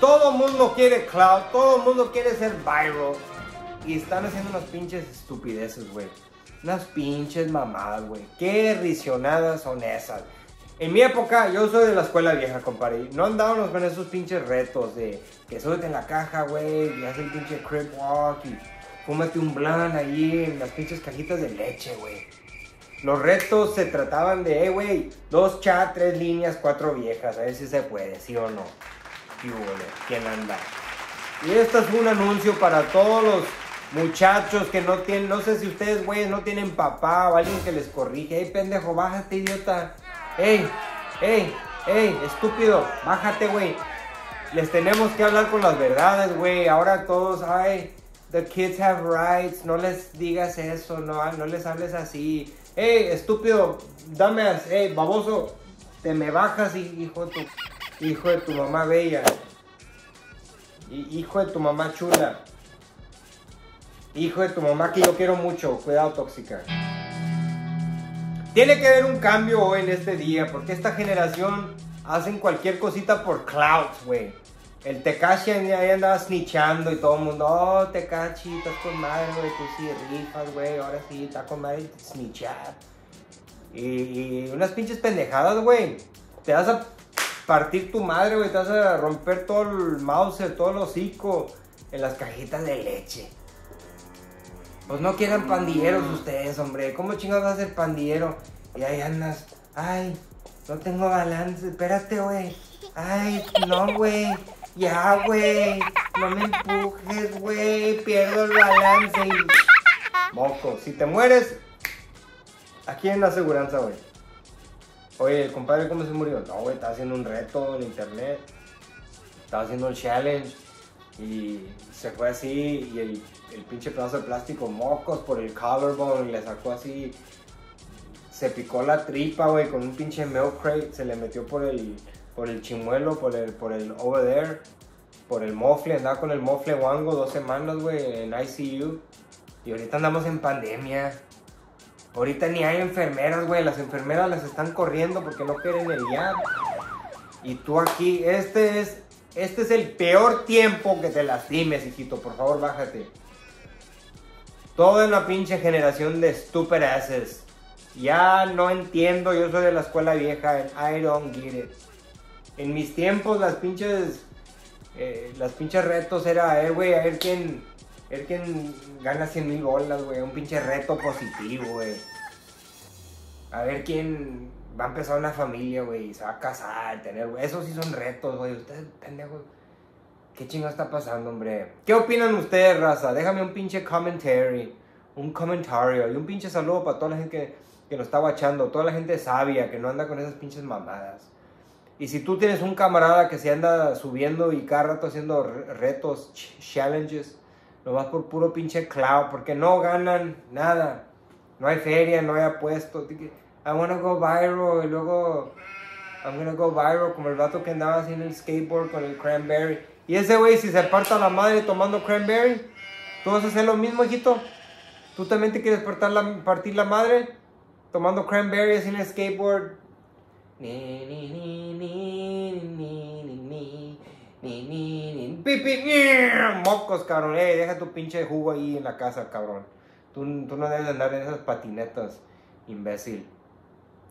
Todo el mundo quiere cloud, todo el mundo quiere ser viral. Y están haciendo unas pinches estupideces, güey. Unas pinches mamadas, güey. Qué risionadas son esas. En mi época, yo soy de la escuela vieja, compadre. No andábamos con esos pinches retos de que súbete en la caja, güey, y haz el pinche crib walk y fúmate un blunt ahí en las pinches cajitas de leche, güey. Los retos se trataban de, eh, güey, dos chat, tres líneas, cuatro viejas, a ver si se puede, sí o no. ¿Qué hubo, ¿Quién anda? Y esto es un anuncio para todos los muchachos que no tienen, no sé si ustedes, güey, no tienen papá o alguien que les corrige. Ey, pendejo, bájate, idiota. Ey, ey, ey, estúpido, bájate, güey. Les tenemos que hablar con las verdades, güey. Ahora todos, ay, the kids have rights. No les digas eso, no, no les hables así. Ey, estúpido, dame, ey, baboso, te me bajas, hijo de tu, hijo de tu mamá bella. Hijo de tu mamá chula. Hijo de tu mamá que yo quiero mucho. Cuidado, tóxica. Tiene que haber un cambio hoy en este día, porque esta generación hacen cualquier cosita por clouds, güey. El Tekashi ahí andaba snitchando y todo el mundo, oh, Tekashi, estás con madre, güey, tú sí rifas, güey, ahora sí, está con madre snitchar. Y, y unas pinches pendejadas, güey. Te vas a partir tu madre, güey, te vas a romper todo el mouse, todo el hocico en las cajitas de leche. Pues no quieran pandilleros ustedes, hombre. ¿Cómo chingados vas a ser pandillero? Y ahí andas. Ay, no tengo balance. Espérate, güey. Ay, no, güey. Ya, güey. No me empujes, güey. Pierdo el balance. Moco. Si te mueres, aquí en la aseguranza, güey. Oye, el compadre, ¿cómo se murió? No, güey, estaba haciendo un reto en internet. Estaba haciendo el challenge. Y se fue así. Y el el pinche pedazo de plástico mocos por el collarbone y le sacó así. Se picó la tripa, güey, con un pinche milk crate. Se le metió por el, por el chimuelo, por el, por el over there, por el mofle. Andaba con el mofle wango dos semanas, güey, en ICU. Y ahorita andamos en pandemia. Ahorita ni hay enfermeras, güey. Las enfermeras las están corriendo porque no quieren el ya. Y tú aquí, este es, este es el peor tiempo que te lastimes, hijito. Por favor, bájate. Toda una pinche generación de stupid asses. Ya no entiendo, yo soy de la escuela vieja, I don't get it. En mis tiempos las pinches, eh, las pinches retos era, eh, güey, a ver quién, a ver quién gana 100 mil bolas, güey, un pinche reto positivo, güey. A ver quién va a empezar una familia, güey, se va a casar, tener, güey. Esos sí son retos, güey. Ustedes, pendejos. ¿Qué chingo está pasando, hombre? ¿Qué opinan ustedes, raza? Déjame un pinche commentary, un comentario y un pinche saludo para toda la gente que, que nos está guachando, toda la gente sabia que no anda con esas pinches mamadas. Y si tú tienes un camarada que se anda subiendo y cada rato haciendo retos, challenges, nomás por puro pinche cloud, porque no ganan nada. No hay feria, no hay apuestos. I wanna go viral y luego I'm gonna go viral como el vato que andaba haciendo el skateboard con el cranberry. Y ese güey, si se parta la madre tomando cranberry, tú vas a hacer lo mismo, hijito. Tú también te quieres partir la, partir la madre tomando cranberry en el skateboard. Ni, ni, ni, ni, ni, ni, ni, ni, Mocos, cabrón. Ey, deja tu pinche jugo ahí en la casa, cabrón. Tú, tú no debes andar en esas patinetas, imbécil.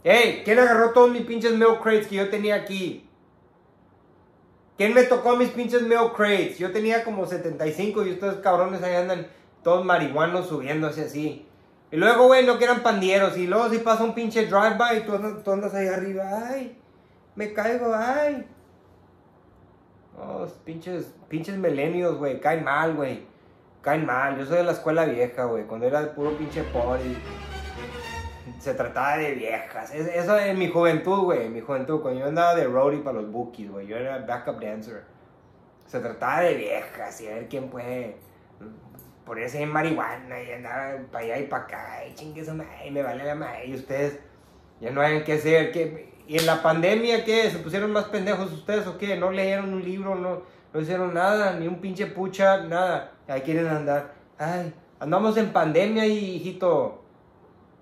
Ey, ¿quién agarró todos mis pinches milk crates que yo tenía aquí? ¿Quién me tocó mis pinches milk crates? Yo tenía como 75 y ustedes cabrones ahí andan todos marihuanos subiéndose así. Y luego, güey, no que eran. Y luego si pasa un pinche drive-by y tú, andas ahí arriba. Ay, me caigo, ay. Pinches, pinches milenios, güey. Caen mal, güey. Caen mal. Yo soy de la escuela vieja, güey. Cuando era el puro pinche pori se trataba de viejas. Eso en mi juventud, güey, en mi juventud, cuando yo andaba de roadie para los bookies, güey, yo era backup dancer. Se trataba de viejas y a ver quién puede ponerse en marihuana y andar para allá y para acá y chingue eso, me vale la madre. Y ustedes ya no hayan qué hacer. ¿qué? ¿Y en la pandemia qué? ¿Se pusieron más pendejos ustedes o qué? ¿No leyeron un libro? ¿No, no hicieron nada? ¿Ni un pinche pucha? Nada. Ahí quieren andar. Ay, andamos en pandemia, hijito.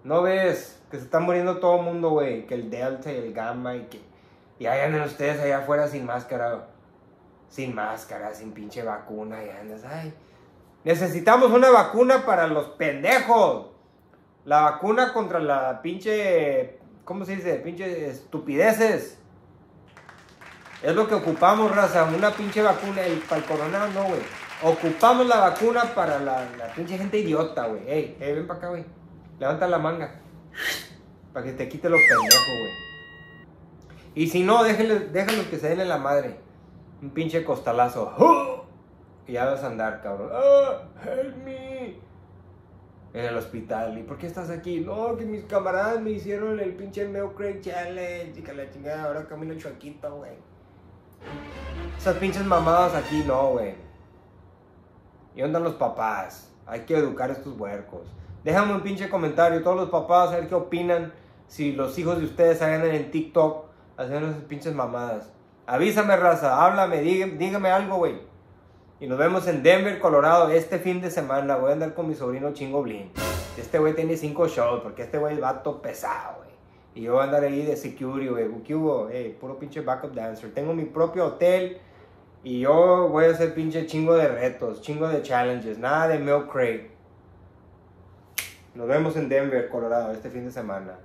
¿No ves que se está muriendo todo el mundo, güey? Que el Delta y el Gamma y que... Y ahí andan ustedes allá afuera sin máscara. sin máscara, sin pinche vacuna y andas, ay. Necesitamos una vacuna para los pendejos. La vacuna contra la pinche, ¿cómo se dice? Pinche estupideces. Es lo que ocupamos, raza. Una pinche vacuna. El, para el corona no, güey. Ocupamos la vacuna para la, pinche gente idiota, güey. Ey, ey, ven para acá, güey. Levanta la manga. Para que te quite los pendejos, güey. Y si no, déjenlos, déjenlos que se den en la madre. Un pinche costalazo. ¡Oh! Y ya vas a andar, cabrón. ¡Ah! ¡Help me! En el hospital. ¿Y por qué estás aquí? No, que mis camaradas me hicieron el pinche Meo Craig Challenge. Y que la chingada, ahora camino chuequito, güey. Esas pinches mamadas aquí no, güey. ¿Y dónde los papás? Hay que educar a estos huercos. Déjame un pinche comentario, todos los papás, a ver qué opinan. Si los hijos de ustedes hagan en TikTok haciendo esas pinches mamadas. Avísame, raza, háblame, dígame, dígame algo, güey. Y nos vemos en Denver, Colorado, este fin de semana. Voy a andar con mi sobrino Chingo Blin. Este güey tiene cinco shows, porque este güey es vato pesado, güey. Y yo voy a andar ahí de security, güey. ¿Qué hubo? Eh, puro pinche backup dancer. Tengo mi propio hotel. Y yo voy a hacer pinche chingo de retos, chingo de challenges. Nada de milk crate. Nos vemos en Denver, Colorado, este fin de semana.